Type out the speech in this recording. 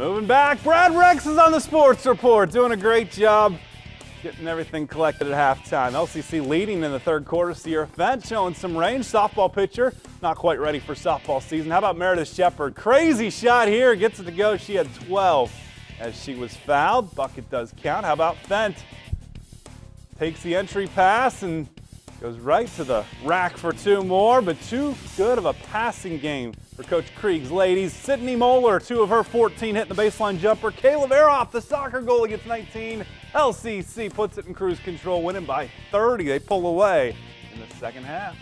Moving back, Brad Rex is on the sports report, doing a great job getting everything collected at halftime. LCC leading in the third quarter. Sierra Fent showing some range. Softball pitcher, not quite ready for softball season. How about Meredith Shepard? Crazy shot here, gets it to go. She had 12 as she was fouled. Bucket does count. How about Fent? Takes the entry pass and goes right to the rack for two more, but too good of a passing game for Coach Krieg's ladies. Sydney Moeller, two of her 14 hitting the baseline jumper. Kayla Veroff, the soccer goal gets 19. LCC puts it in cruise control, winning by 30. They pull away in the second half.